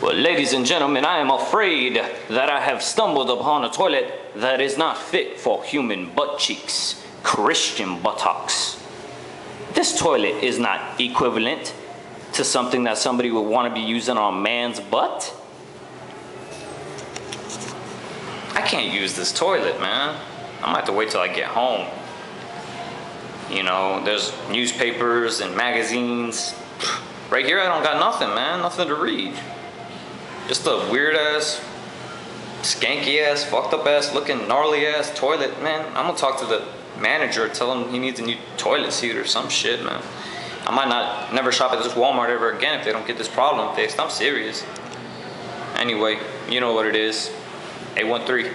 Well, ladies and gentlemen, I am afraid that I have stumbled upon a toilet that is not fit for human butt cheeks, Christian buttocks. This toilet is not equivalent to something that somebody would want to be using on a man's butt. I can't use this toilet, man. I'm gonna have to wait till I get home. You know, there's newspapers and magazines. Right here, I don't got nothing, man. Nothing to read. Just a weird ass, skanky ass, fucked up ass looking, gnarly ass toilet, man. I'm gonna talk to the manager, tell him he needs a new toilet seat or some shit, man. I might not never shop at this Walmart ever again if they don't get this problem fixed. I'm serious. Anyway, you know what it is. 813.